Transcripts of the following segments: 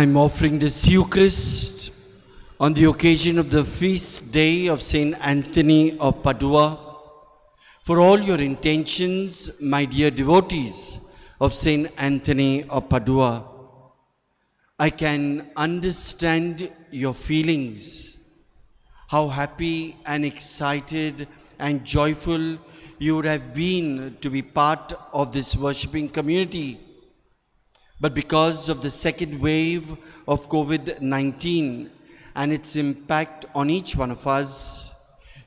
I'm offering this Eucharist on the occasion of the feast day of Saint Anthony of Padua for all your intentions, my dear devotees of Saint Anthony of Padua. I can understand your feelings, how happy and excited and joyful you would have been to be part of this worshipping community. But because of the second wave of COVID 19 and its impact on each one of us,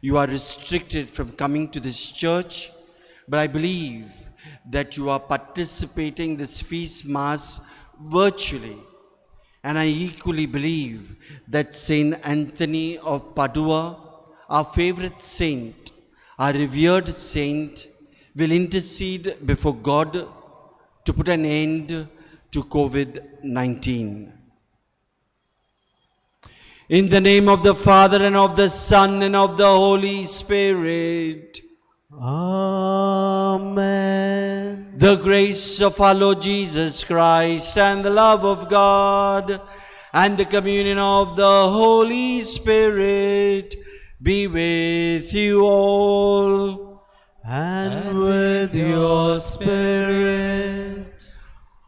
you are restricted from coming to this church. But I believe that you are participating this feast mass virtually. And I equally believe that Saint Anthony of Padua, our favorite saint, our revered saint, will intercede before God to put an end to COVID 19. In the name of the Father and of the Son and of the Holy Spirit, Amen. the grace of our Lord Jesus Christ and the love of God and the communion of the Holy Spirit be with you all. And with your spirit.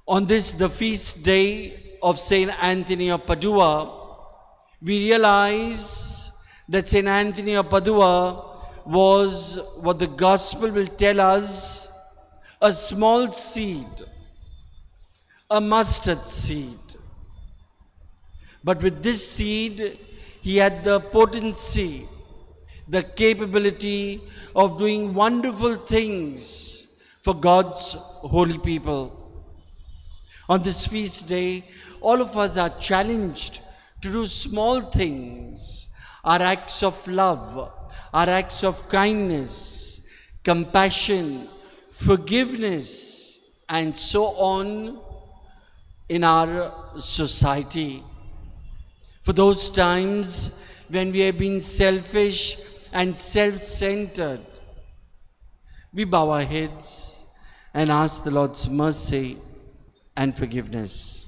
On this, the feast day of Saint Anthony of Padua, we realize that Saint Anthony of Padua was what the gospel will tell us a small seed, a mustard seed. But with this seed, he had the potency, the capability of doing wonderful things for God's holy people. On this feast day, all of us are challenged to do small things, our acts of love, our acts of kindness, compassion, forgiveness, and so on in our society. For those times when we have been selfish and self centered, we bow our heads and ask the Lord's mercy and forgiveness.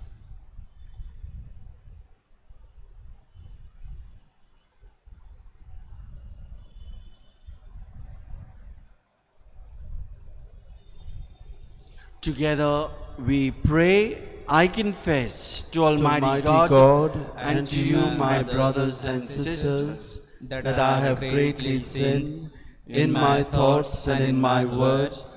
Together we pray. I confess to Almighty, Almighty God, God, and to you, my brothers and sisters, that I have greatly sinned in my thoughts and in my words,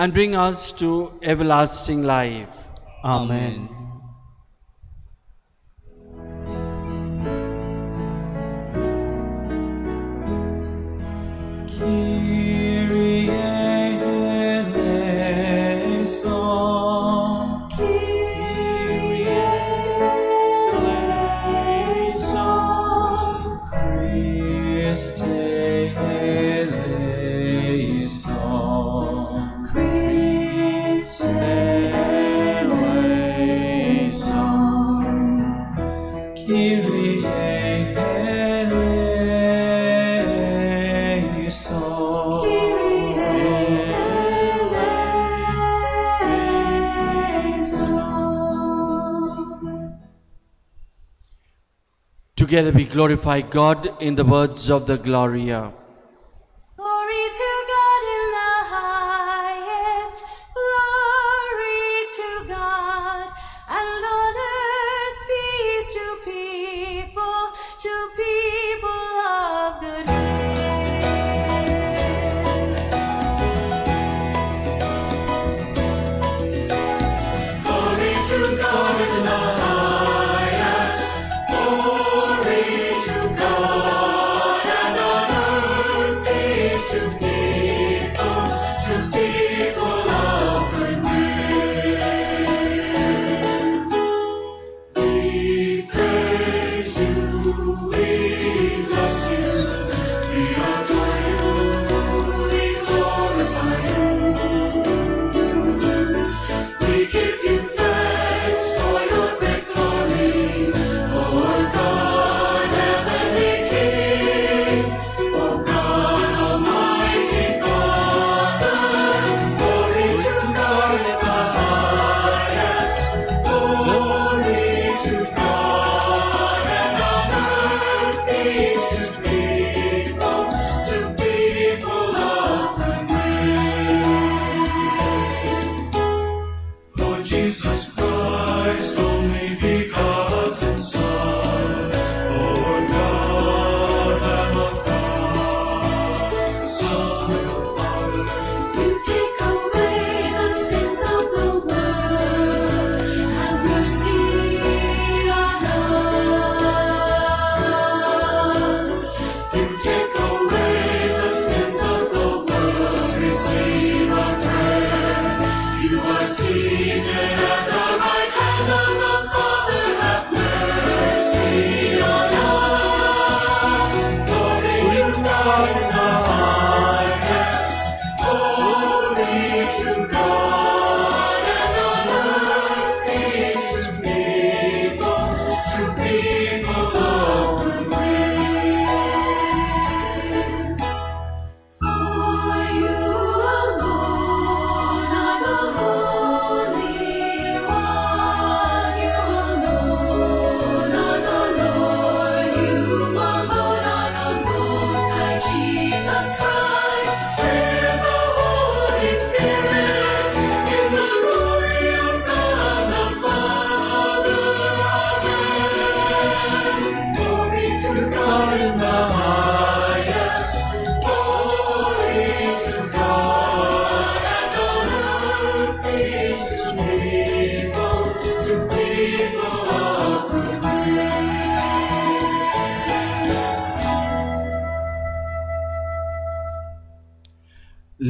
and bring us to everlasting life. Amen. Kyrie Together we glorify God in the words of the Gloria.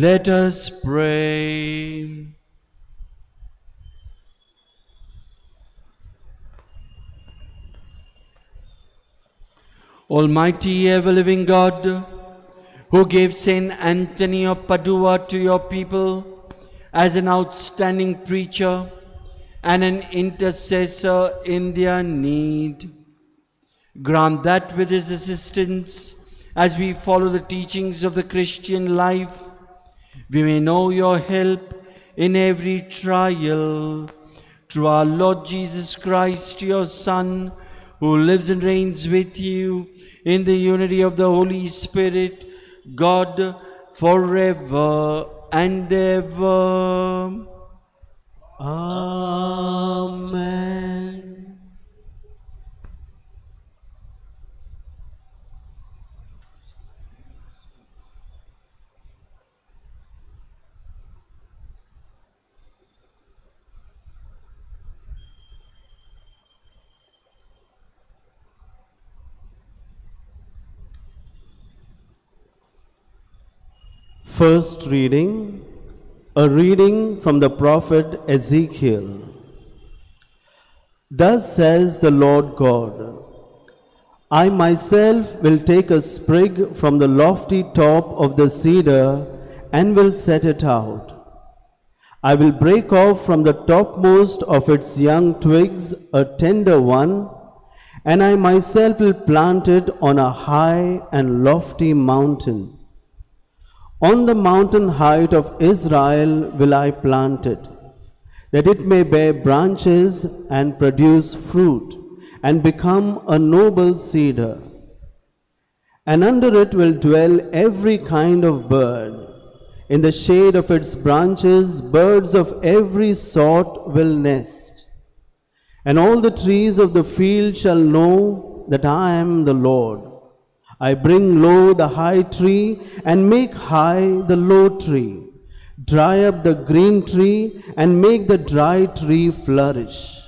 Let us pray. Almighty ever living God, who gave Saint Anthony of Padua to your people as an outstanding preacher and an intercessor in their need, grant that with his assistance, as we follow the teachings of the Christian life, we may know your help in every trial. Through our Lord Jesus Christ, your Son, who lives and reigns with you in the unity of the Holy Spirit, God, forever and ever. Amen. First reading, a reading from the prophet Ezekiel. Thus says the Lord God I myself will take a sprig from the lofty top of the cedar and will set it out. I will break off from the topmost of its young twigs a tender one, and I myself will plant it on a high and lofty mountain. On the mountain height of Israel will I plant it, that it may bear branches and produce fruit, and become a noble cedar. And under it will dwell every kind of bird. In the shade of its branches, birds of every sort will nest. And all the trees of the field shall know that I am the Lord. I bring low the high tree and make high the low tree. Dry up the green tree and make the dry tree flourish.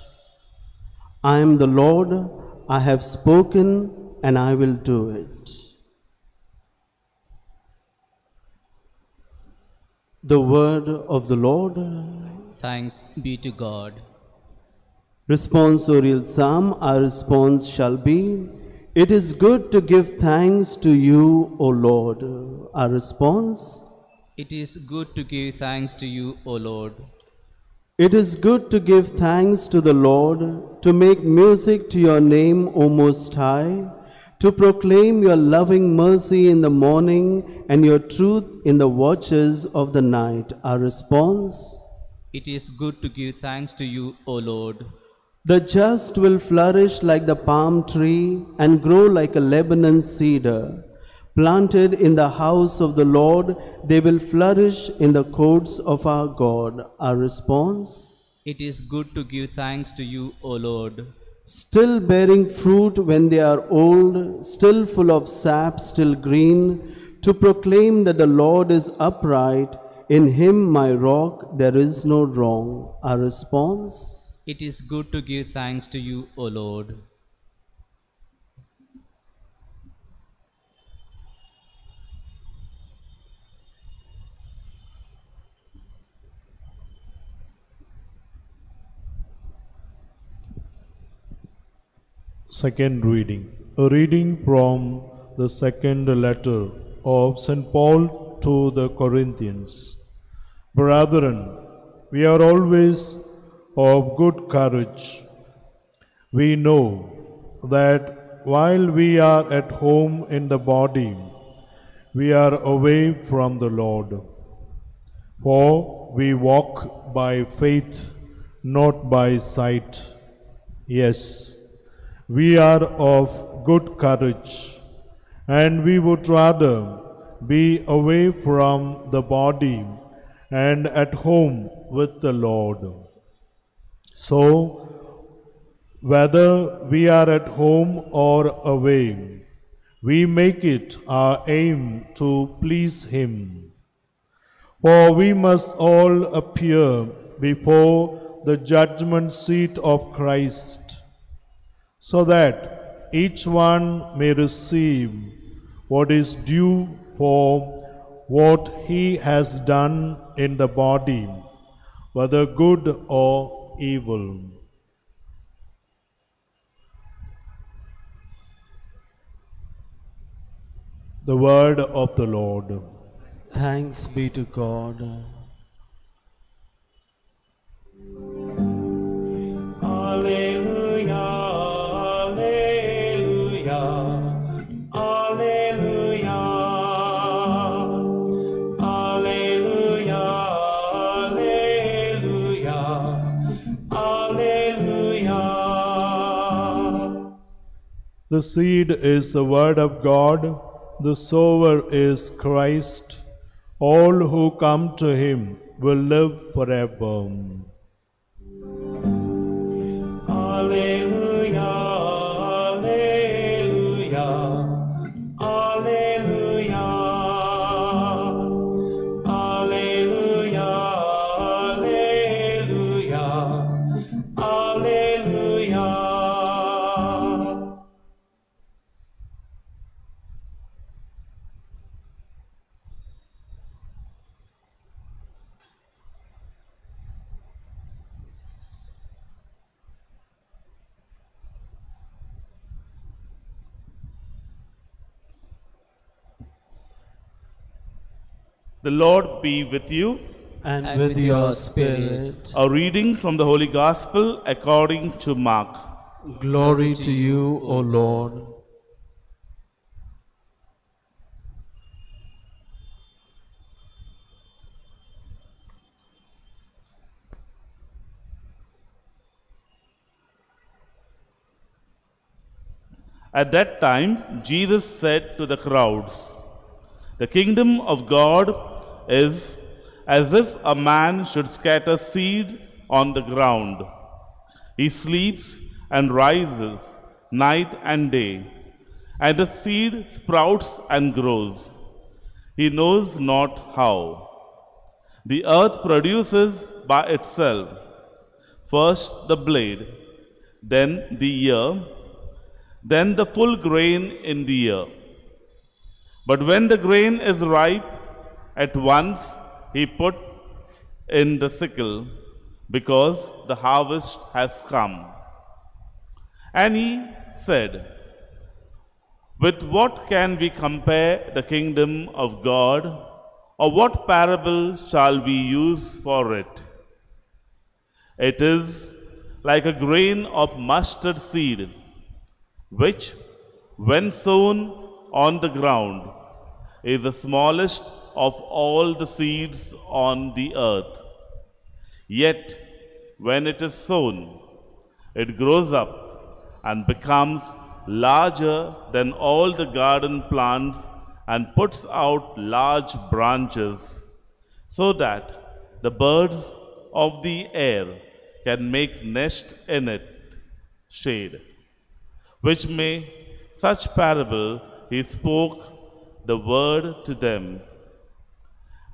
I am the Lord, I have spoken and I will do it. The word of the Lord. Thanks be to God. Response, Responsorial Psalm, our response shall be, It is good to give thanks to you, O Lord. Our response, It is good to give thanks to you, O Lord. It is good to give thanks to the Lord, to make music to your name, O Most High, to proclaim your loving mercy in the morning and your truth in the watches of the night. Our response, It is good to give thanks to you, O Lord. The just will flourish like the palm tree and grow like a Lebanon cedar. Planted in the house of the Lord, they will flourish in the courts of our God. Our response? It is good to give thanks to you, O Lord. Still bearing fruit when they are old, still full of sap, still green, to proclaim that the Lord is upright, in him my rock, there is no wrong. Our response? it is good to give thanks to you, O Lord. Second reading. A reading from the second letter of St. Paul to the Corinthians. Brethren, we are always of good courage. We know that while we are at home in the body, we are away from the Lord. For we walk by faith, not by sight. Yes, we are of good courage, and we would rather be away from the body and at home with the Lord. So, whether we are at home or away, we make it our aim to please Him. For we must all appear before the judgment seat of Christ, so that each one may receive what is due for what he has done in the body, whether good or evil. The word of the Lord. Thanks be to God. Alleluia, Alleluia, The seed is the word of God, the sower is Christ. All who come to him will live forever. Alleluia, Alleluia, The Lord be with you. And, And with, with your your spirit, A reading from the Holy Gospel according to Mark. glory to you, O Lord. At that time, Jesus said to the crowds, The kingdom of God is as if a man should scatter seed on the ground. He sleeps and rises night and day, and the seed sprouts and grows. He knows not how. The earth produces by itself first the blade, then the ear, then the full grain in the ear. But when the grain is ripe, at once he puts in the sickle, because the harvest has come. And he said, With what can we compare the kingdom of God, or what parable shall we use for it? It is like a grain of mustard seed which, when sown on the ground, is the smallest of all the seeds on the earth. Yet, when it is sown, it grows up and becomes larger than all the garden plants and puts out large branches, so that the birds of the air can make nest in it shade which may such parable he spoke the word to them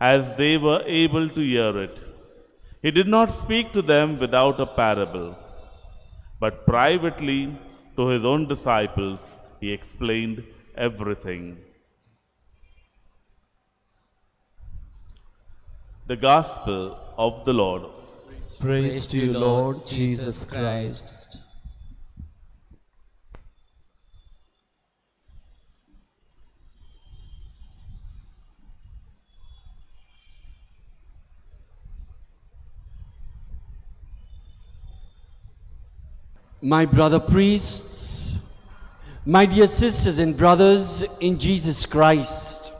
as they were able to hear it. He did not speak to them without a parable, but privately to his own disciples he explained everything. The Gospel of the Lord. Praise to you, Lord Jesus Christ. My brother priests, my dear sisters and brothers in Jesus Christ,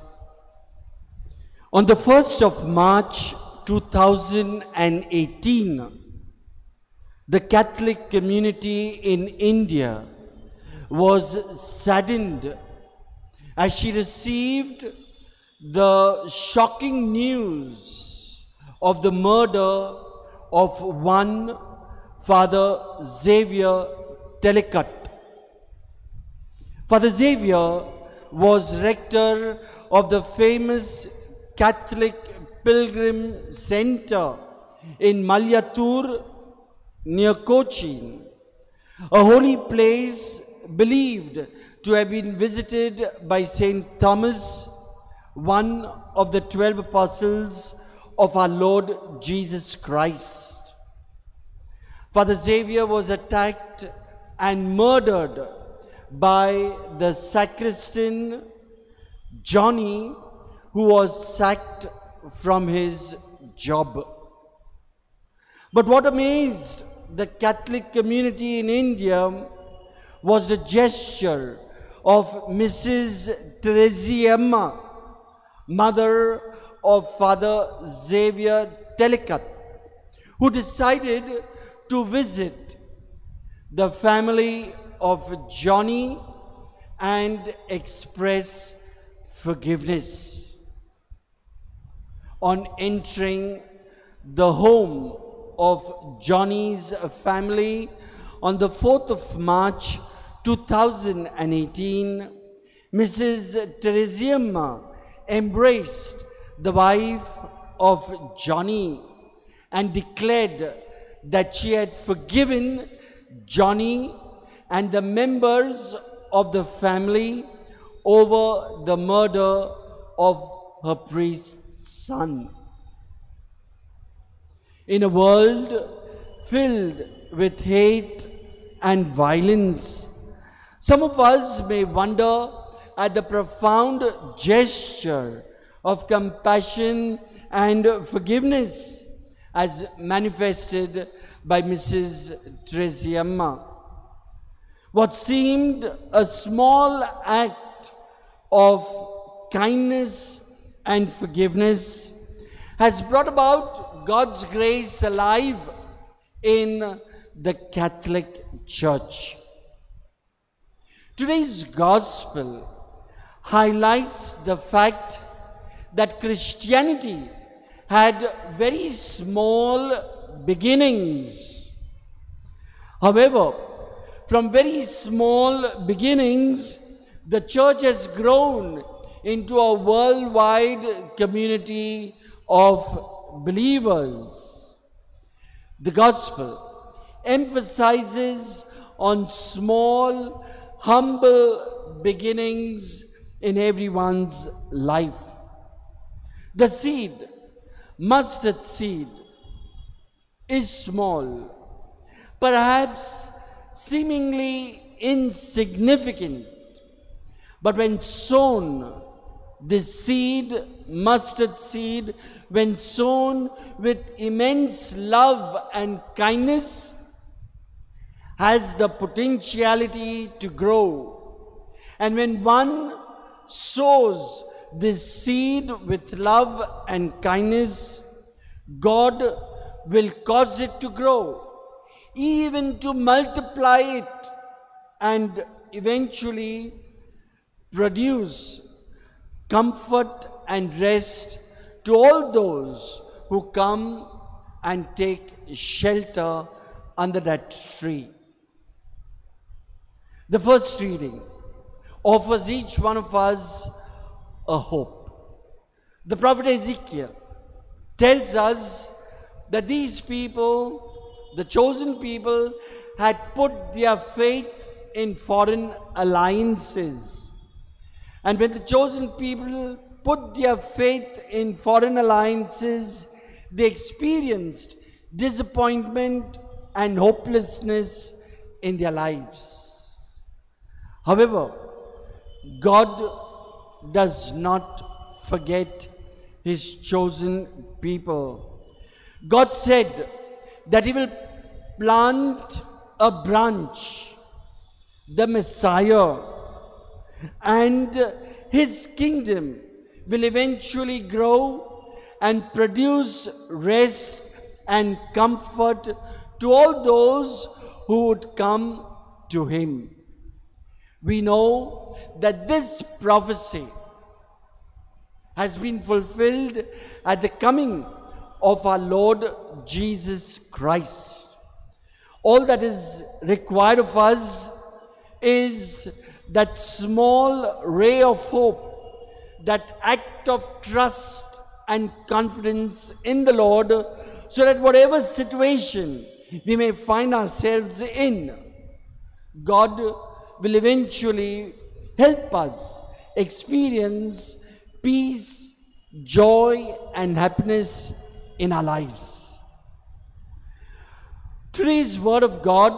on the 1st of March 2018, the Catholic community in India was saddened as she received the shocking news of the murder of one Father Xavier Thelakkat. Father Xavier was rector of the famous Catholic Pilgrim Center in Malayattoor near Cochin, a holy place believed to have been visited by Saint Thomas, one of the twelve apostles of our Lord Jesus Christ. Father Xavier was attacked and murdered by the sacristan Johnny, who was sacked from his job. But what amazed the Catholic community in India was the gesture of Mrs. Teresiemma, mother of Father Xavier Thelakkat, who decided to visit the family of Johnny and express forgiveness. On entering the home of Johnny's family on the 4th of March 2018, Mrs. Teresiemma embraced the wife of Johnny and declared that she had forgiven Johnny and the members of the family over the murder of her priest's son. In a world filled with hate and violence, some of us may wonder at the profound gesture of compassion and forgiveness as manifested by Mrs. Teresiemma. What seemed a small act of kindness and forgiveness has brought about God's grace alive in the Catholic Church. Today's gospel highlights the fact that Christianity had very small beginnings. However, from very small beginnings, the church has grown into a worldwide community of believers. The gospel emphasizes on small, humble beginnings in everyone's life. The seed, mustard seed, is small, perhaps seemingly insignificant. But when sown, this seed, mustard seed, when sown with immense love and kindness, has the potentiality to grow. And when one sows this seed with love and kindness, God will cause it to grow, even to multiply it, and eventually produce comfort and rest to all those who come and take shelter under that tree. The first reading offers each one of us a hope. The prophet Ezekiel tells us that these people, the chosen people, had put their faith in foreign alliances. And when the chosen people put their faith in foreign alliances, they experienced disappointment and hopelessness in their lives. However, God does not forget his chosen people. God said that he will plant a branch, the Messiah, and his kingdom will eventually grow and produce rest and comfort to all those who would come to him. We know that this prophecy has been fulfilled at the coming of our Lord Jesus Christ. All that is required of us is that small ray of hope, that act of trust and confidence in the Lord, so that whatever situation we may find ourselves in, God will eventually help us experience peace, joy, and happiness in our lives. Today's Word of God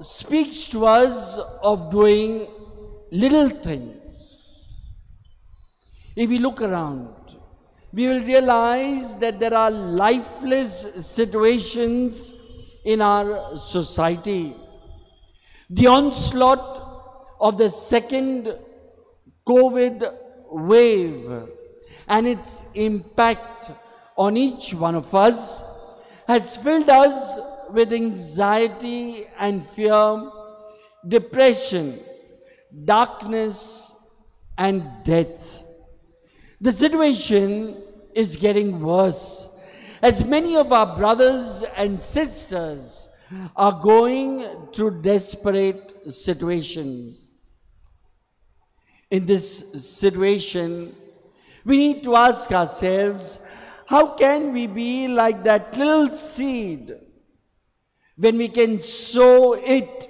speaks to us of doing little things. If we look around, we will realize that there are lifeless situations in our society. The onslaught of the second COVID wave and its impact on each one of us has filled us with anxiety and fear, depression, darkness, and death. The situation is getting worse as many of our brothers and sisters are going through desperate situations. In this situation, we need to ask ourselves how can we be like that little seed when we can sow it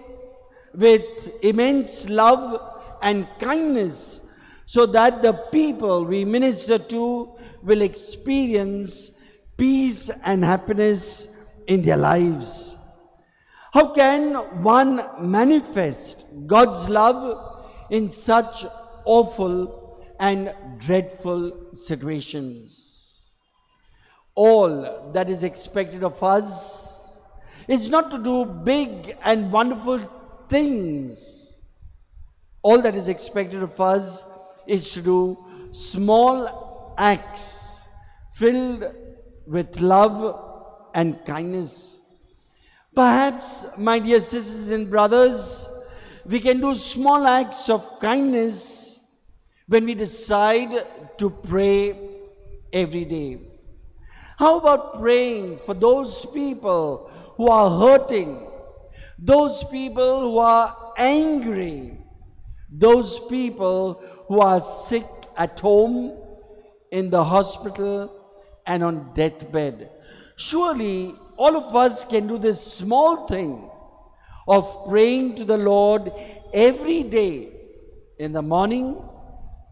with immense love and kindness so that the people we minister to will experience peace and happiness in their lives. How can one manifest God's love in such awful and dreadful situations? All that is expected of us is not to do big and wonderful things. All that is expected of us is to do small acts filled with love and kindness. Perhaps, my dear sisters and brothers, we can do small acts of kindness when we decide to pray every day. How about praying for those people who are hurting, those people who are angry, those people who are sick at home, in the hospital, and on deathbed? Surely all of us can do this small thing of praying to the Lord every day in the morning,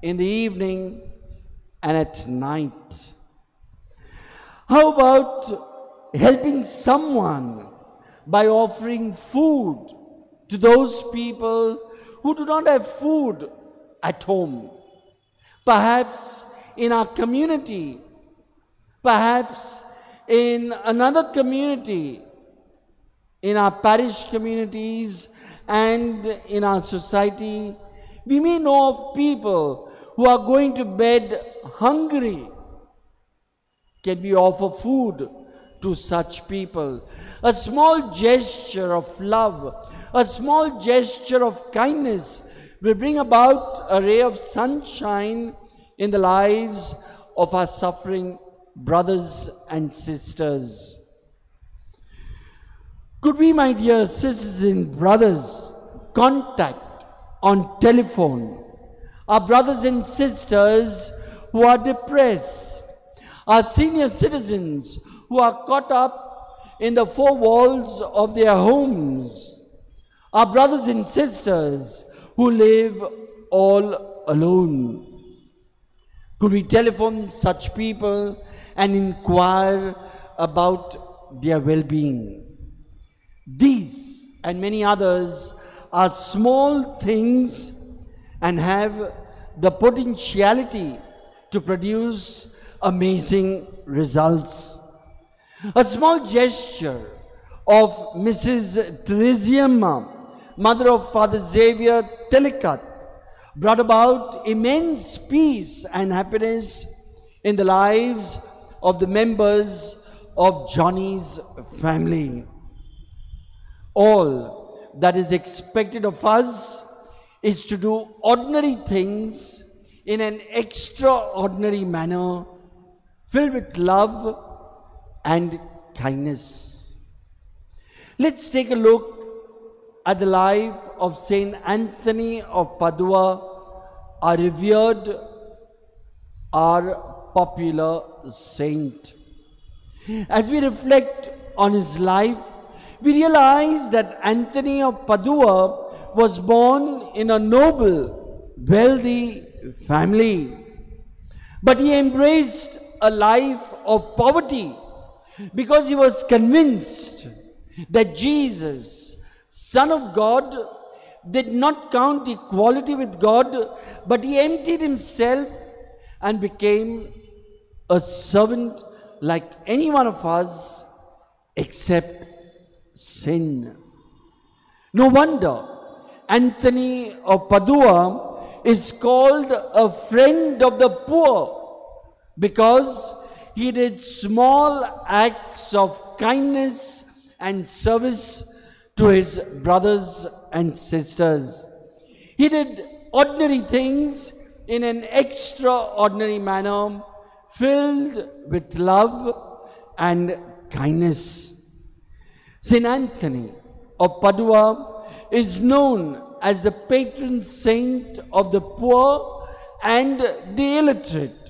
in the evening, and at night. How about helping someone by offering food to those people who do not have food at home? Perhaps in our community, perhaps in another community, in our parish communities and in our society, we may know of people who are going to bed hungry. Can we offer food to such people? A small gesture of love, a small gesture of kindness will bring about a ray of sunshine in the lives of our suffering brothers and sisters. Could we, my dear sisters and brothers, contact on telephone our brothers and sisters who are depressed, our senior citizens who are caught up in the four walls of their homes, our brothers and sisters who live all alone? Could we telephone such people and inquire about their well being? These and many others are small things and have the potentiality to produce amazing results. A small gesture of Mrs. Teresium, mother of Father Xavier Thelakkat, brought about immense peace and happiness in the lives of the members of Johnny's family. All that is expected of us is to do ordinary things in an extraordinary manner, filled with love and kindness. Let's take a look at the life of Saint Anthony of Padua, our revered, our popular saint. As we reflect on his life, we realize that Anthony of Padua was born in a noble, wealthy family. But he embraced a life of poverty because he was convinced that Jesus, Son of God, did not count equality with God, but he emptied himself and became a servant like any one of us except sin. No wonder Anthony of Padua is called a friend of the poor because he did small acts of kindness and service to his brothers and sisters. He did ordinary things in an extraordinary manner, filled with love and kindness. Saint Anthony of Padua is known as the patron saint of the poor and the illiterate,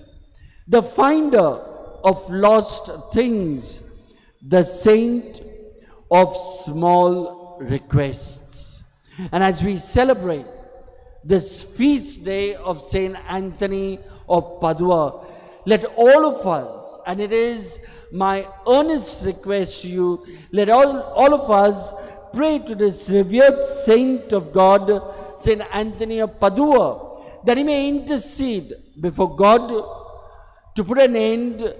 the finder of lost things, the saint of small requests. And as we celebrate this feast day of Saint Anthony of Padua, let all of us, and it is my earnest request to you, let all, all of us pray to this revered saint of God, Saint Anthony of Padua, that he may intercede before God to put an end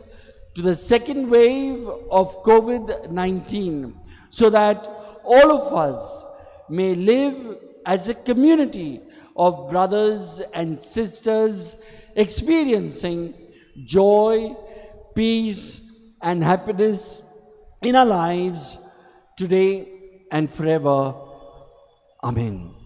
to the second wave of COVID 19 so that all of us may live as a community of brothers and sisters experiencing joy, peace, and happiness in our lives today and forever. Amen.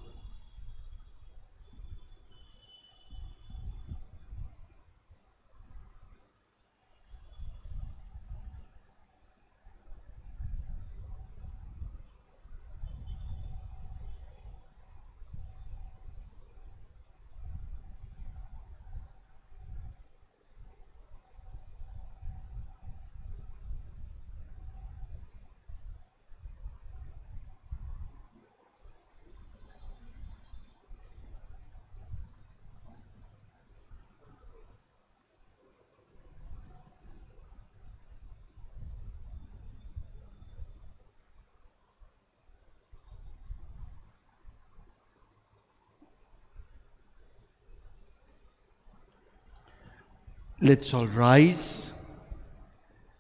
Let's all rise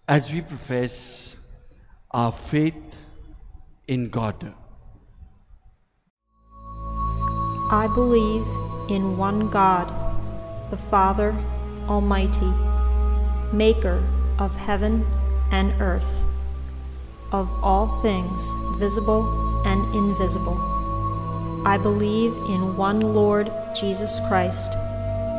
as we profess our faith in God. I believe in one God, the Father Almighty, maker of heaven and earth, of all things visible and invisible. I believe in one Lord Jesus Christ,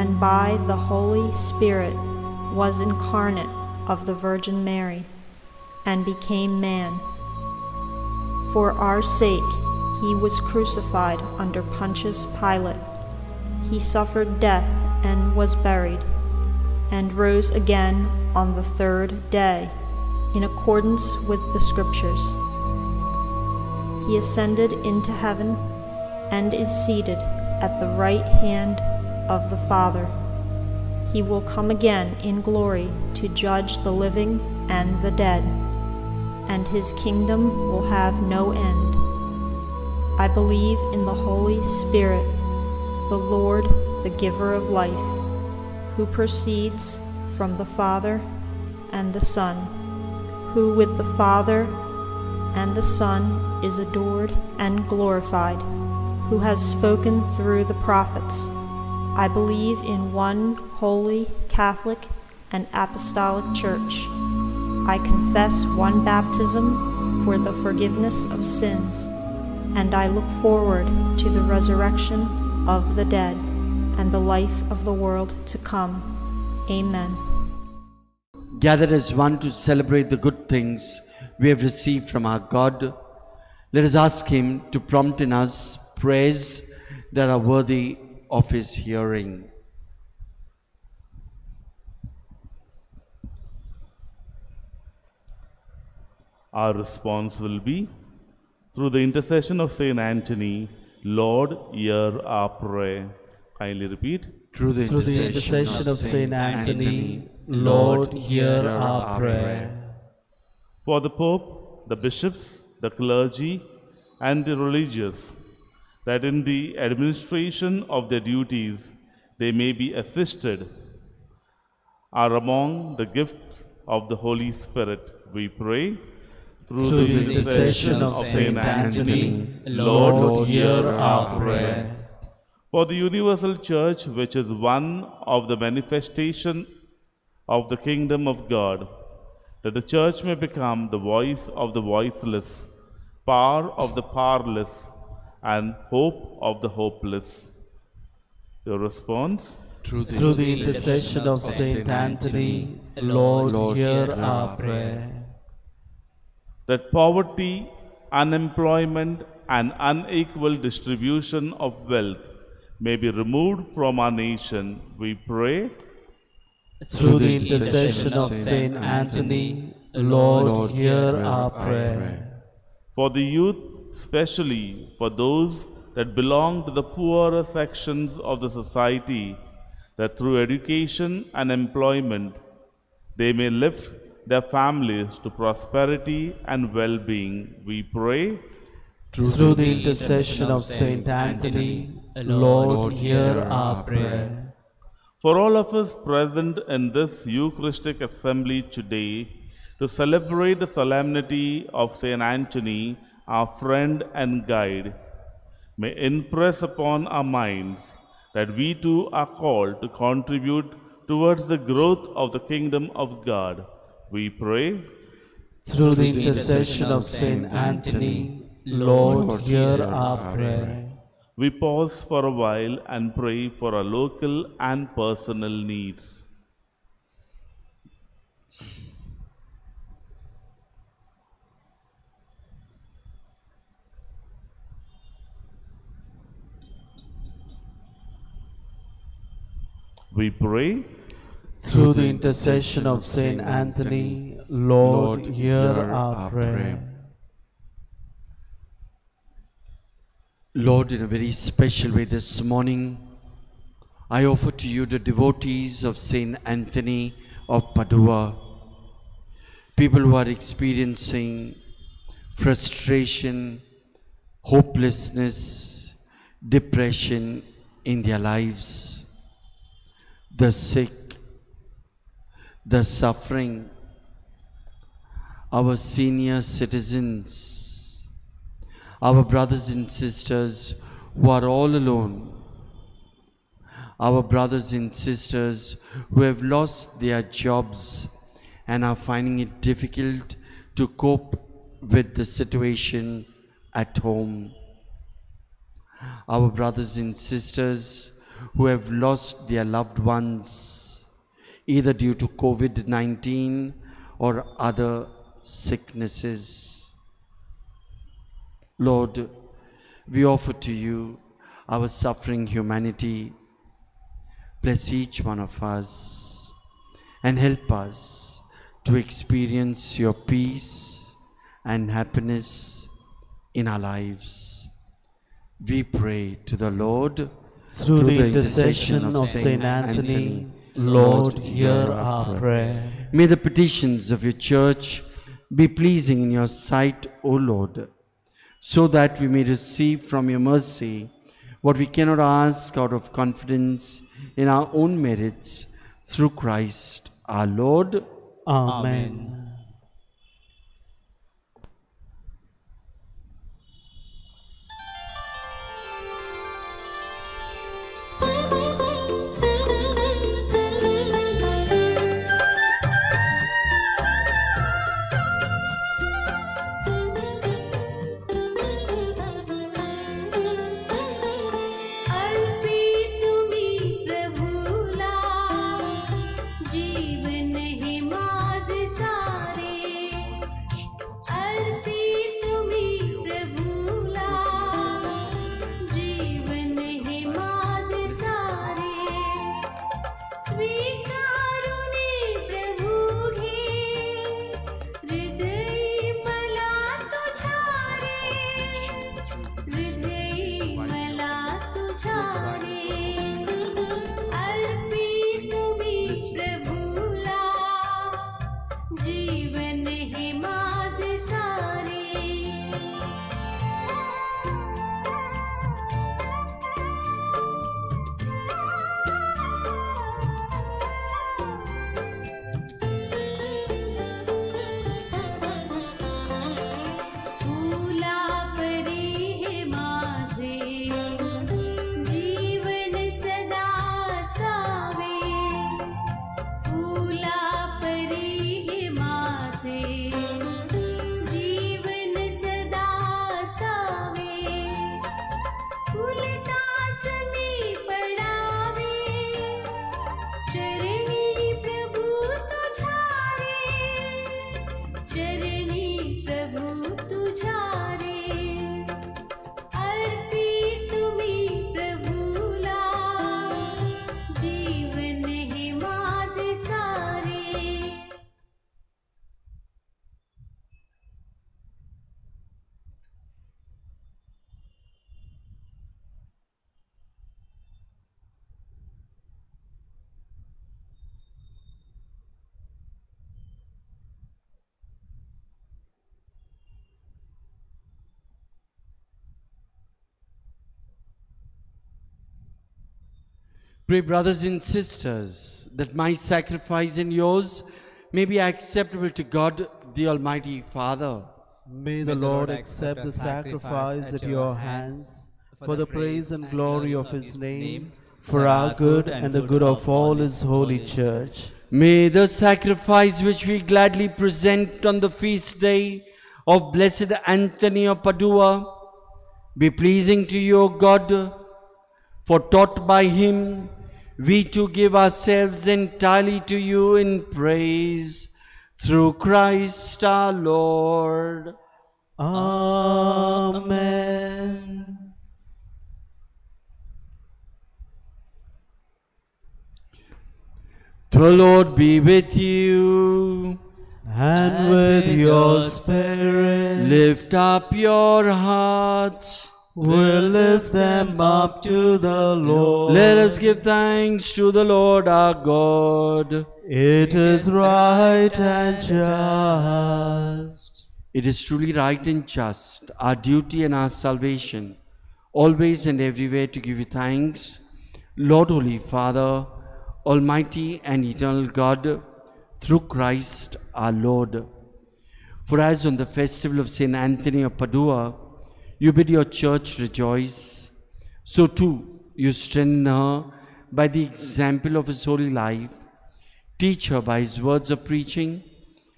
and by the Holy Spirit was incarnate of the Virgin Mary, and became man. For our sake he was crucified under Pontius Pilate. He suffered death and was buried, and rose again on the third day, in accordance with the Scriptures. he ascended into heaven and is seated at the right hand of the Father. He will come again in glory to judge the living and the dead, and his kingdom will have no end. I believe in the Holy Spirit, the Lord, the giver of life, who proceeds from the Father and the Son, who with the Father and the Son is adored and glorified, who has spoken through the prophets. I believe in one holy, Catholic, and Apostolic Church. I confess one baptism for the forgiveness of sins, and I look forward to the resurrection of the dead and the life of the world to come. Amen. gathered as one to celebrate the good things we have received from our God, let us ask Him to prompt in us prayers that are worthy of His hearing. Our response will be through the intercession of Saint Anthony, Lord, hear our prayer. Kindly repeat. Through the Through the intercession of Saint Anthony, Lord, hear our prayer. For the Pope, the bishops, the clergy, and the religious, that in the administration of their duties they may be assisted, are among the gifts of the Holy Spirit. We pray. Through the intercession of Saint Anthony, Lord, hear our prayer. For the universal church, which is one of the manifestation of the kingdom of God, that the church may become the voice of the voiceless, power of the powerless, and hope of the hopeless. Your response? through Through the intercession of Saint Anthony, Lord, hear our prayer. That poverty, unemployment, and unequal distribution of wealth may be removed from our nation, we pray. Through the intercession of Saint Anthony, Lord, hear our prayer. For the youth, especially for those that belong to the poorer sections of the society, that through education and employment they may lift their families to prosperity and well being, we pray. Through the intercession of Saint Anthony, Lord, hear our prayer. For all of us present in this Eucharistic assembly today, to celebrate the solemnity of Saint Anthony, our friend and guide, may impress upon our minds that we too are called to contribute towards the growth of the kingdom of God. We pray. Through the intercession of Saint Anthony, Lord, hear our prayer. We pause for a while and pray for our local and personal needs. We pray. Through the intercession of Saint Anthony, Lord, hear our prayer. Lord, in a very special way this morning, I offer to you the devotees of Saint Anthony of Padua, people who are experiencing frustration, hopelessness, depression in their lives, the sick, the suffering, our senior citizens, our brothers and sisters who are all alone, our brothers and sisters who have lost their jobs and are finding it difficult to cope with the situation at home, our brothers and sisters who have lost their loved ones either due to COVID 19 or other sicknesses. Lord, we offer to you our suffering humanity. Bless each one of us and help us to experience your peace and happiness in our lives. We pray to the Lord through the intercession of Saint Anthony, Lord, hear our prayer. May the petitions of your church be pleasing in your sight, O Lord, so that we may receive from your mercy what we cannot ask out of confidence in our own merits through Christ our Lord. Amen. Amen. Pray, brothers and sisters, that my sacrifice and yours may be acceptable to God, the Almighty Father. May the Lord accept the sacrifice at your hands for the praise and glory of his name, for our good and the good of all his holy church. May the sacrifice which we gladly present on the feast day of Blessed Anthony of Padua be pleasing to you, O God, for taught by him we to give ourselves entirely to you in praise through Christ our Lord. Amen. The Lord be with you. And with your spirit, Lift up your hearts. We'll lift them up to the Lord. Let us give thanks to the Lord our God. It is right and just. It is truly right and just, our duty and our salvation, always and everywhere to give you thanks, Lord Holy Father, Almighty and eternal God, through Christ our Lord. For as on the festival of Saint Anthony of Padua, you bid your church rejoice, so too you strengthen her by the example of his holy life, teach her by his words of preaching,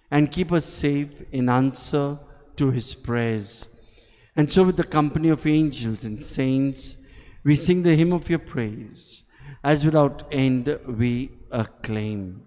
and keep her safe in answer to his prayers. And so, with the company of angels and saints, we sing the hymn of your praise, as without end we acclaim.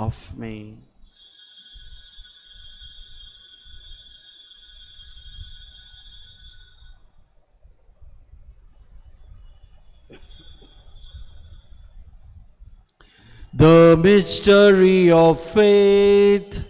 of me. The mystery of faith.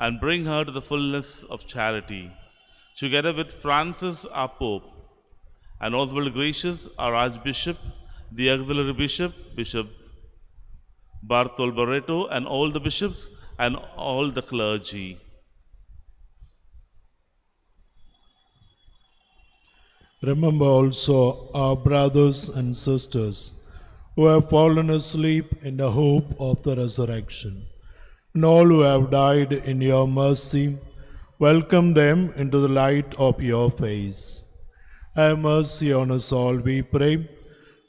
and bring her to the fullness of charity, together with Francis, our Pope, and Oswald Gracias, our Archbishop, the Auxiliary Bishop, Bishop Barthol Barretto, and all the bishops and all the clergy. Remember also our brothers and sisters who have fallen asleep in the hope of the resurrection, and all who have died in your mercy, welcome them into the light of your face. Have mercy on us all, we pray,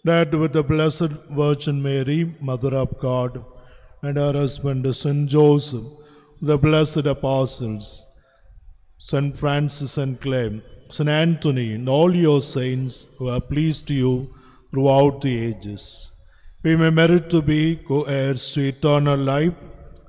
that with the Blessed Virgin Mary, Mother of God, and her husband Saint Joseph, the blessed apostles, Saint Francis and Clare, Saint Anthony, and all your saints who are pleased you throughout the ages. We may merit to be co heirs to eternal life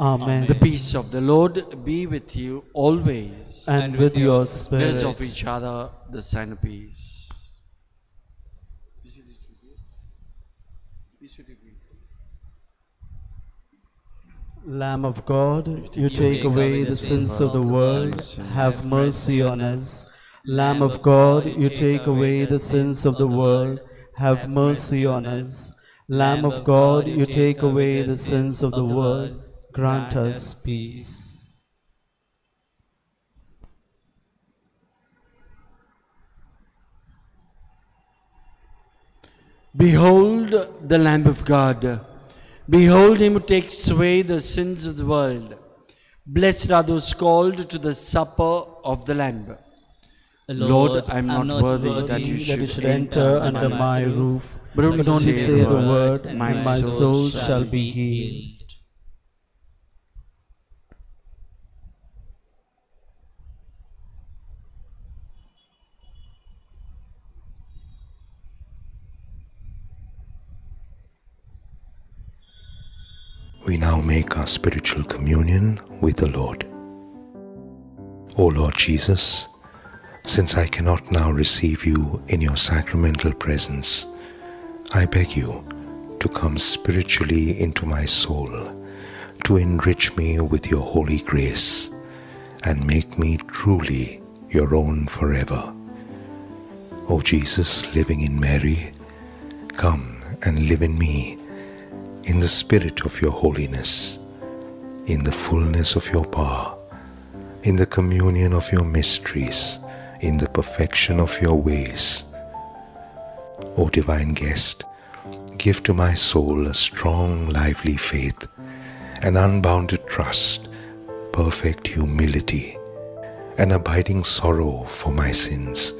Amen. The peace of the Lord be with you always. And with your Let us spirit. offer each other the sign of peace. Lamb of God, you take away the sins of the world, have mercy on us. Lamb of God, you take away the sins of the world, have mercy on us. Lamb of God, you take away the sins of the world, grant us peace. Behold the Lamb of God. Behold him who takes away the sins of the world. Blessed are those called to the supper of the Lamb. Lord, I am not, worthy, that you that you should should enter under my roof, but only say say the word, and my soul shall be healed. We now make our spiritual communion with the Lord. O Lord Jesus, since I cannot now receive you in your sacramental presence, I beg you to come spiritually into my soul, to enrich me with your holy grace, and make me truly your own forever. O Jesus, living in Mary, come and live in me in the spirit of your holiness, in the fullness of your power, in the communion of your mysteries, in the perfection of your ways. O divine guest, give to my soul a strong, lively faith, an unbounded trust, perfect humility, an abiding sorrow for my sins,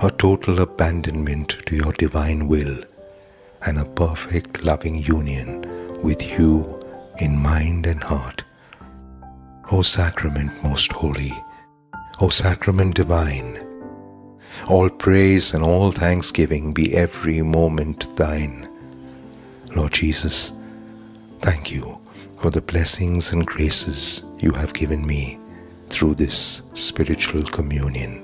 a total abandonment to your divine will, and a perfect loving union with you in mind and heart. O sacrament most holy, O sacrament divine, all praise and all thanksgiving be every moment thine. Lord Jesus, thank you for the blessings and graces you have given me through this spiritual communion.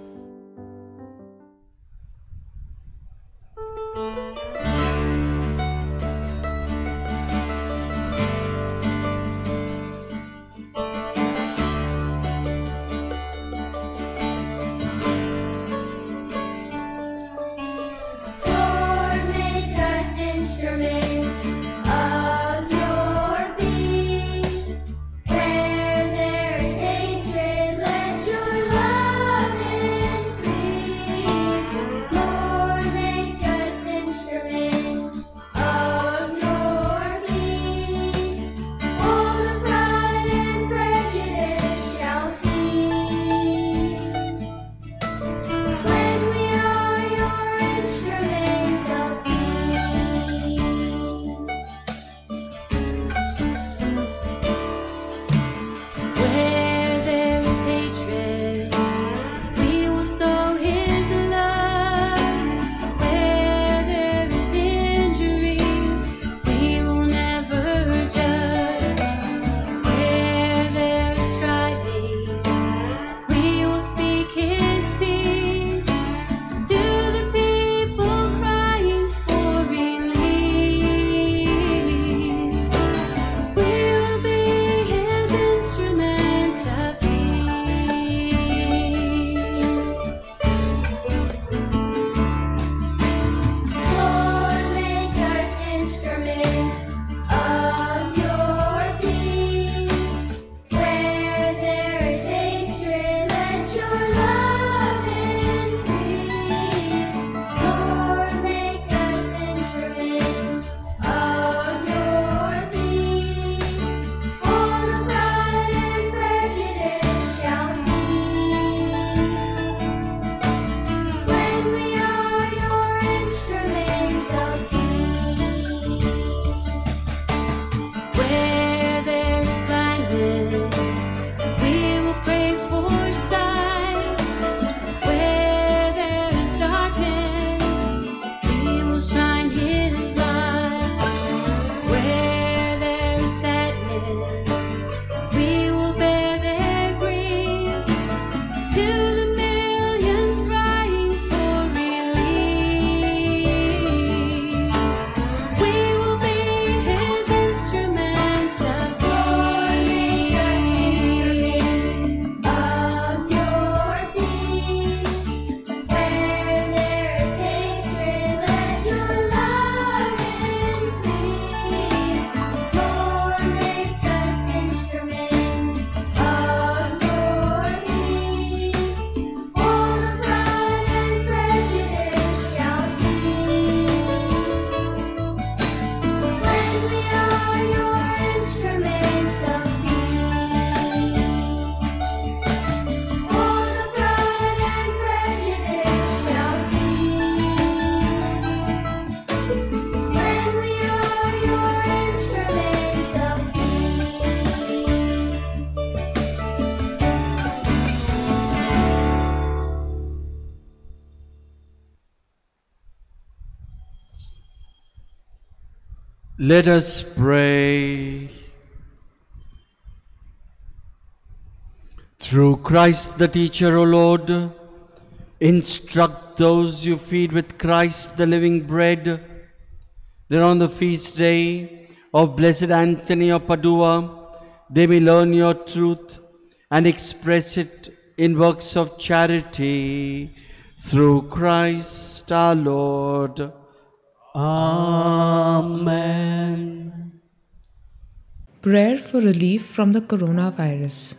Let us pray. Through Christ the teacher, O Lord, instruct those you feed with Christ the living bread, that on the feast day of Blessed Anthony of Padua, they may learn your truth and express it in works of charity through Christ our Lord. Amen. Prayer for relief from the coronavirus.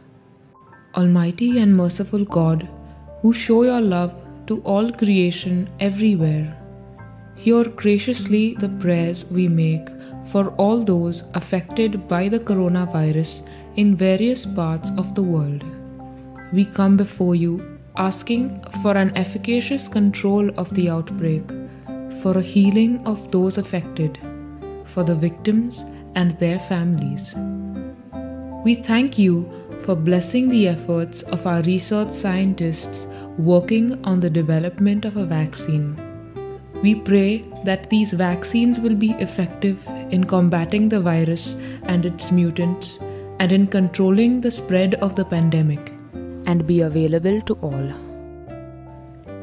Almighty and merciful God, who show your love to all creation everywhere, hear graciously the prayers we make for all those affected by the coronavirus in various parts of the world. We come before you asking for an efficacious control of the outbreak, for a healing of those affected, for the victims and their families. We thank you for blessing the efforts of our research scientists working on the development of a vaccine. We pray that these vaccines will be effective in combating the virus and its mutants and in controlling the spread of the pandemic and be available to all.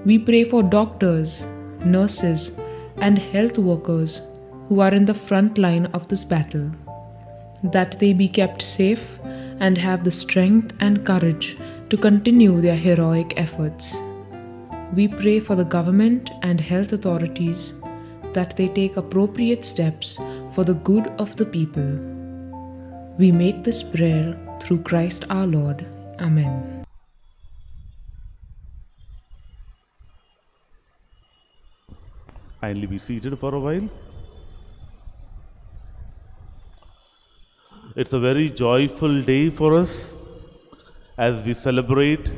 We pray for doctors, nurses, and health workers who are in the front line of this battle, that they be kept safe and have the strength and courage to continue their heroic efforts. We pray for the government and health authorities that they take appropriate steps for the good of the people. We make this prayer through Christ our Lord. Amen. Kindly be seated for a while. It's a very joyful day for us as we celebrate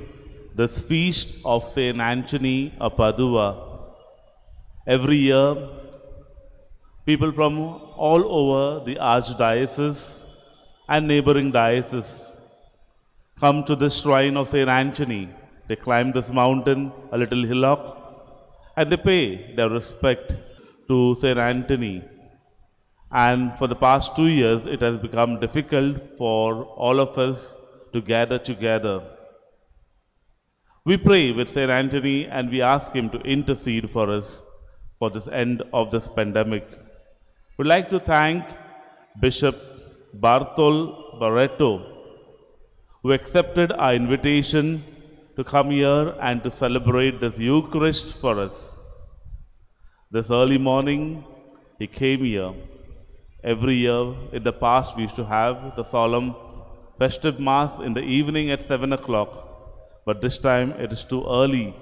this feast of Saint Anthony of Padua. Every year, people from all over the archdiocese and neighboring dioceses come to this shrine of Saint Anthony. They climb this mountain, a little hillock, and they pay their respect to Saint Anthony. And for the past two years, it has become difficult for all of us to gather together. We pray with Saint Anthony and we ask him to intercede for us for this end of this pandemic. We'd like to thank Bishop Barthol Barretto, who accepted our invitation to come here and to celebrate this Eucharist for us. This early morning, he came here. Every year in the past, we used to have the solemn festive Mass in the evening at 7 o'clock, but this time it is too early.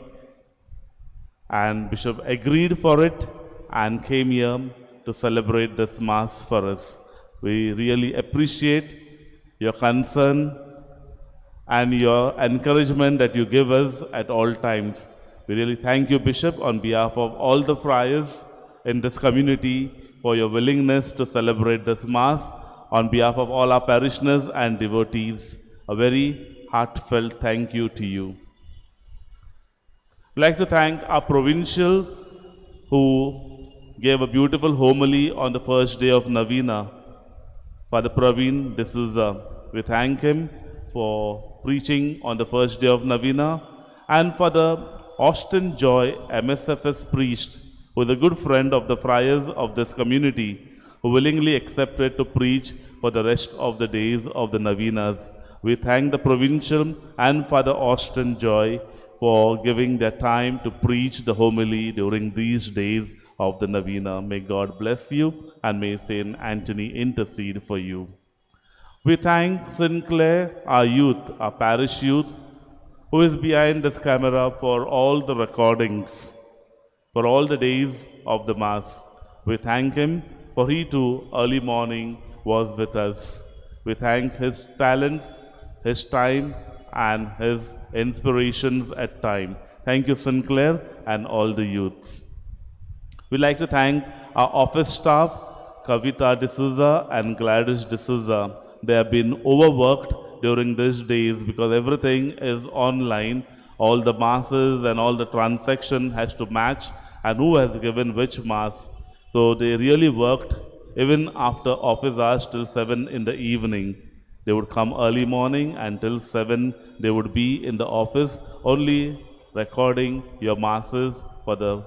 And Bishop agreed for it and came here to celebrate this Mass for us. We really appreciate your concern and your encouragement that you give us at all times. We really thank you, Bishop, on behalf of all the friars in this community for your willingness to celebrate this Mass on behalf of all our parishioners and devotees. A very heartfelt thank you to you. I'd like to thank our provincial who gave a beautiful homily on the first day of Novena. Father Praveen D'Souza. We thank him for preaching on the first day of Novena and Father Austin Joy, MSFS priest, who is a good friend of the friars of this community, who willingly accepted to preach for the rest of the days of the Novenas. We thank the provincial and Father Austin Joy for giving their time to preach the homily during these days of the Novena. May God bless you and may Saint Anthony intercede for you. We thank Sinclair, our youth, our parish youth, who is behind this camera for all the recordings, for all the days of the Mass. We thank him for he too, early morning, was with us. We thank his talents, his time, and his inspirations at time. Thank you, Sinclair, and all the youths. We'd like to thank our office staff, Kavita D'Souza and Gladys D'Souza. They have been overworked during these days because everything is online. All the masses and all the transaction has to match and who has given which mass. So they really worked even after office hours till 7 in the evening. They would come early morning until 7 they would be in the office only recording your masses for the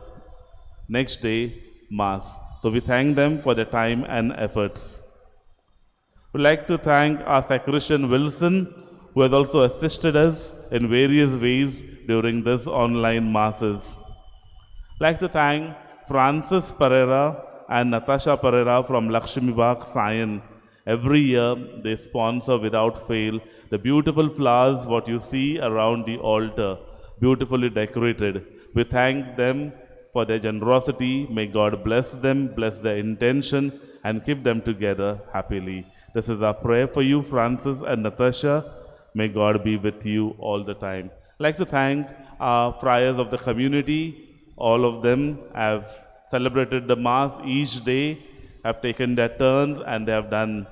next day mass. So we thank them for their time and efforts. We'd like to thank our sacristan Wilson, who has also assisted us in various ways during this online masses. I'd like to thank Francis Pereira and Natasha Pereira from Lakshmi Bagh. Every year they sponsor without fail the beautiful flowers what you see around the altar, beautifully decorated. We thank them for their generosity. May God bless them, bless their intention, and keep them together happily. This is our prayer for you, Francis and Natasha. May God be with you all the time. I'd like to thank our friars of the community. All of them have celebrated the Mass each day, have taken their turns, and they have done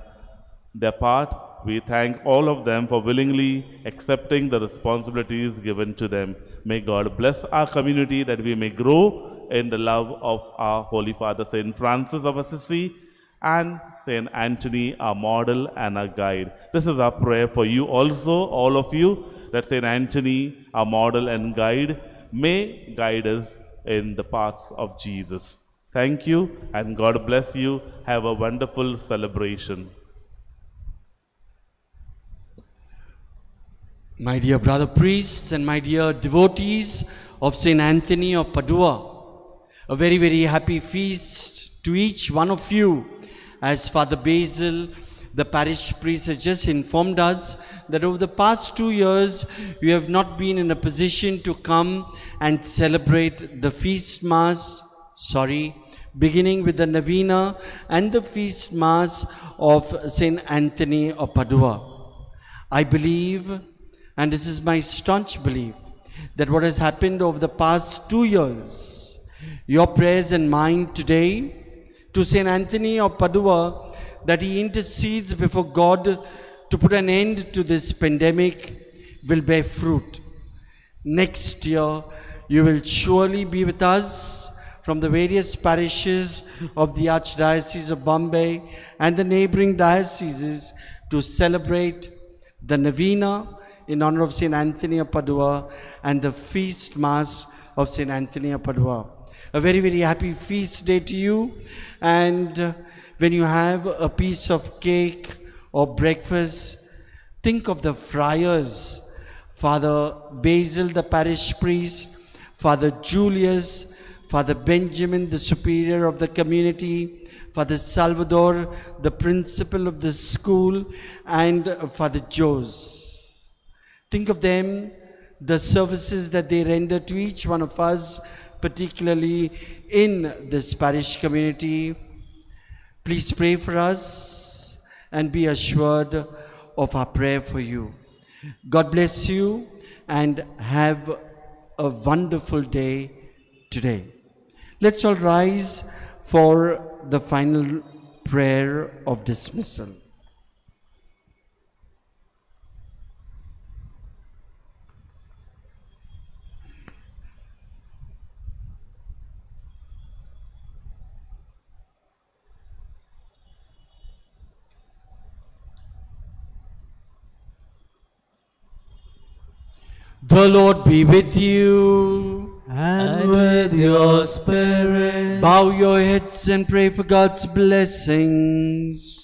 their part. We thank all of them for willingly accepting the responsibilities given to them. May God bless our community that we may grow in the love of our Holy Father, Saint Francis of Assisi, and Saint Anthony, our model and our guide. This is our prayer for you also, all of you, that Saint Anthony, our model and guide, may guide us in the paths of Jesus. Thank you, and God bless you. Have a wonderful celebration. My dear brother priests and my dear devotees of St. Anthony of Padua, a very, very happy feast to each one of you. As Father Basil, the parish priest, has just informed us that over the past two years, you have not been in a position to come and celebrate the feast mass, sorry, beginning with the Novena and the feast mass of St. Anthony of Padua. I believe and this is my staunch belief that what has happened over the past two years, your prayers and mine today to St. Anthony of Padua, that he intercedes before God to put an end to this pandemic, will bear fruit. Next year, you will surely be with us from the various parishes of the Archdiocese of Bombay and the neighboring dioceses to celebrate the Novena in honor of St. Anthony of Padua and the feast mass of St. Anthony of Padua. A very, very happy feast day to you. And uh, when you have a piece of cake or breakfast, think of the friars, Father Basil, the parish priest, Father Julius, Father Benjamin, the superior of the community, Father Salvador, the principal of the school, and uh, Father Jose. Think of them, the services that they render to each one of us, particularly in this parish community. Please pray for us and be assured of our prayer for you. God bless you and have a wonderful day today. Let's all rise for the final prayer of dismissal. The Lord be with you. And with your spirit. Bow your heads and pray for God's blessings.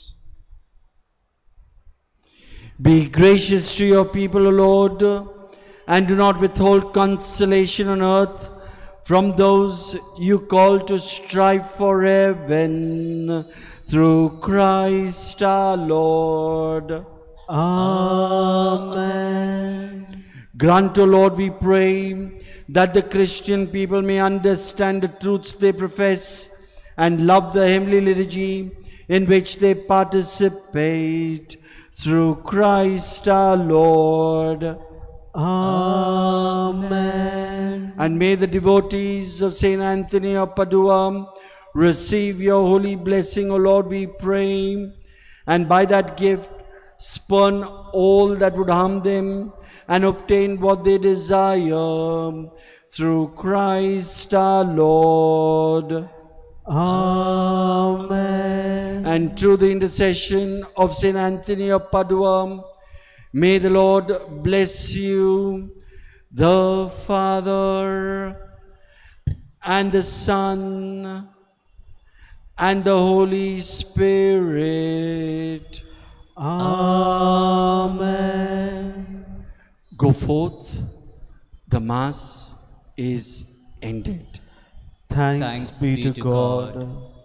Be gracious to your people, O Lord, and do not withhold consolation on earth from those you call to strive for heaven through Christ our Lord. Amen. Grant, O Lord, we pray, that the Christian people may understand the truths they profess and love the heavenly liturgy in which they participate through Christ our Lord. Amen. And may the devotees of Saint Anthony of Padua receive your holy blessing, O Lord, we pray, and by that gift spurn all that would harm them and obtain what they desire through Christ our Lord. Amen. And through the intercession of Saint Anthony of Padua, may the Lord bless you, the Father, and the Son, and the Holy Spirit. Amen. Go forth, the Mass is ended. Thanks, Thanks be, be to God. God.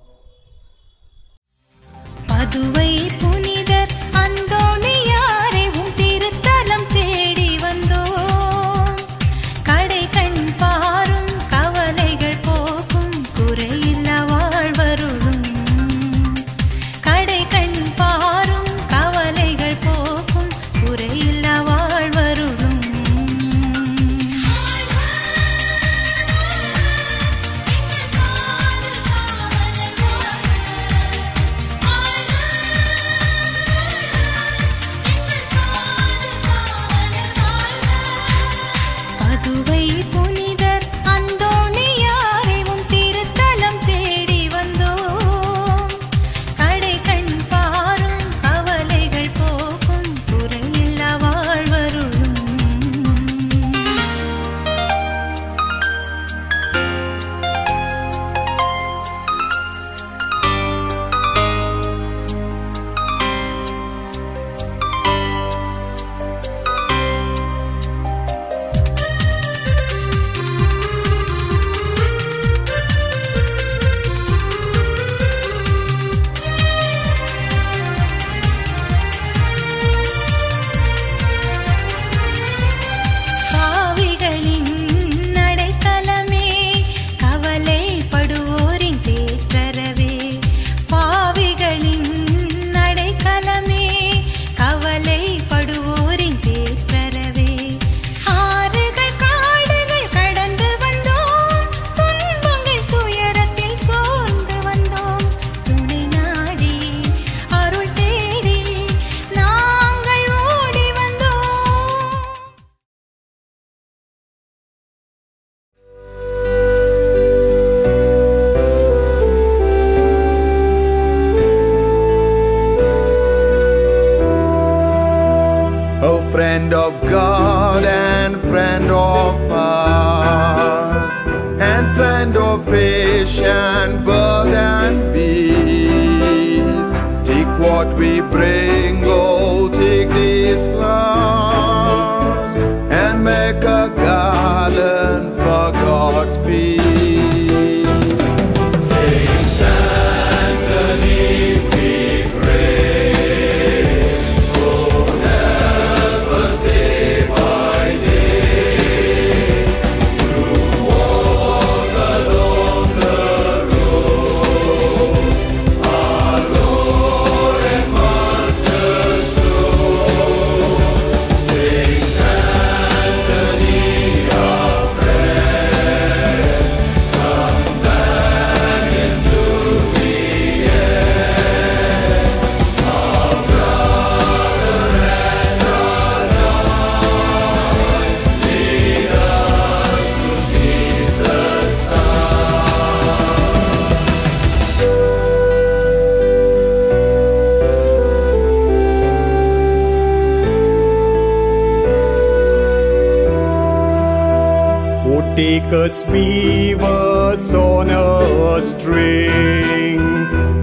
Cause we were on a string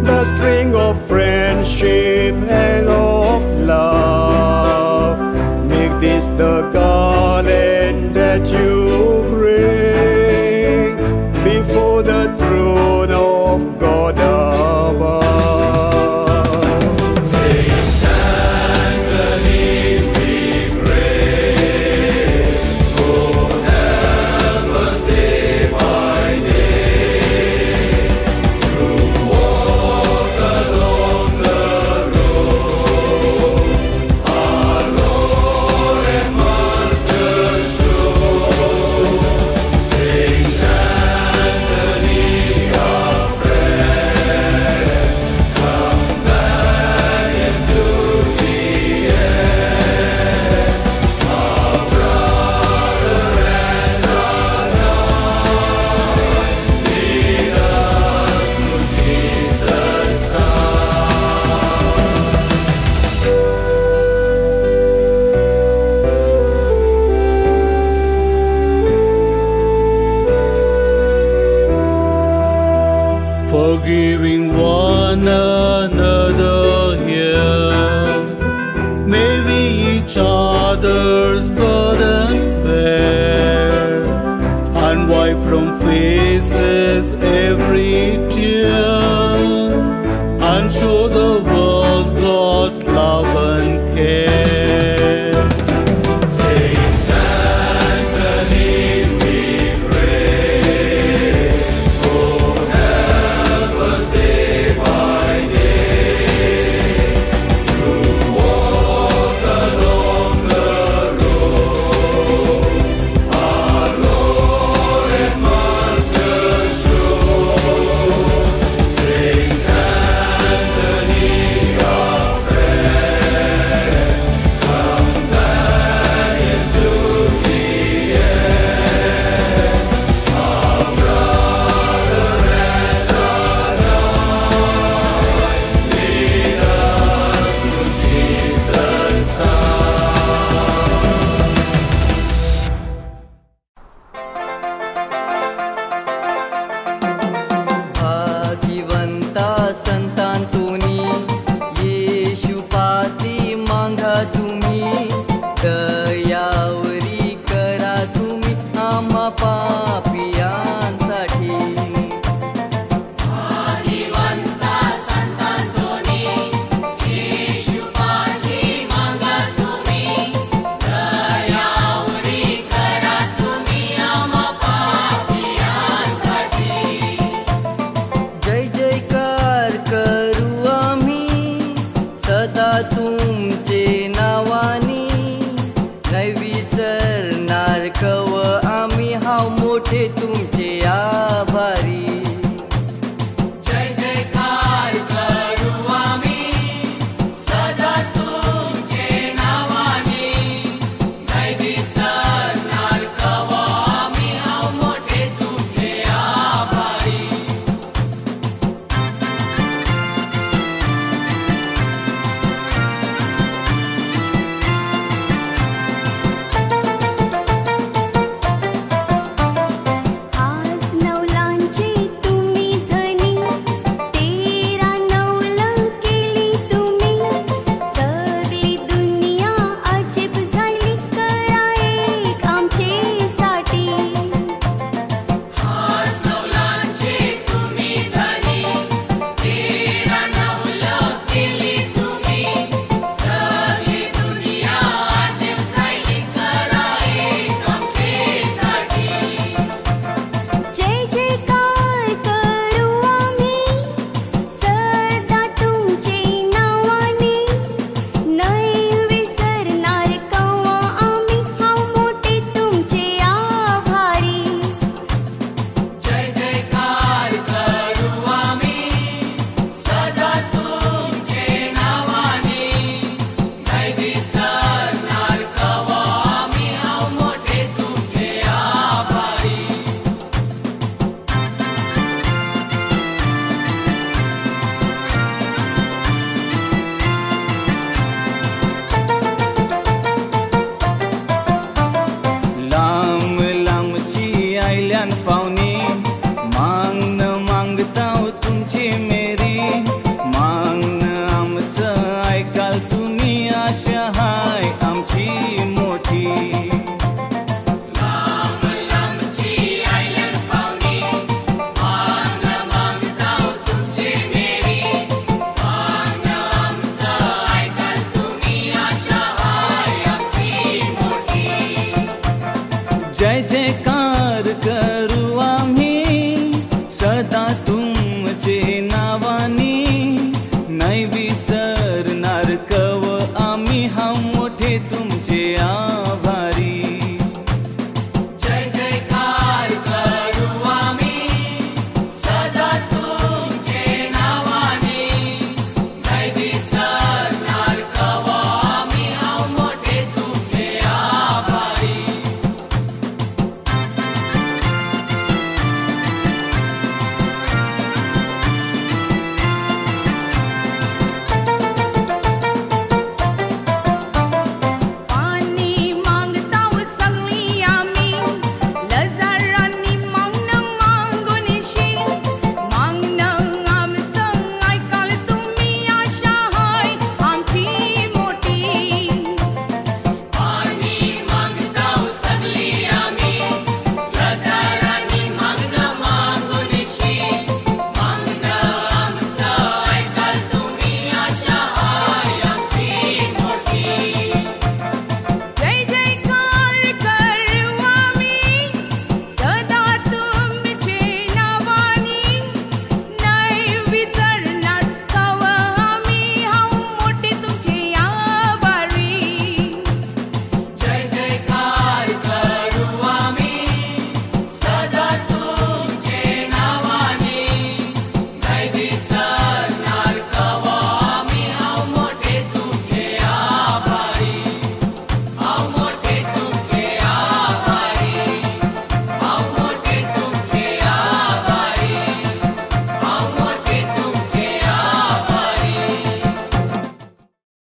The string of friendship and of love. Make this the garland that you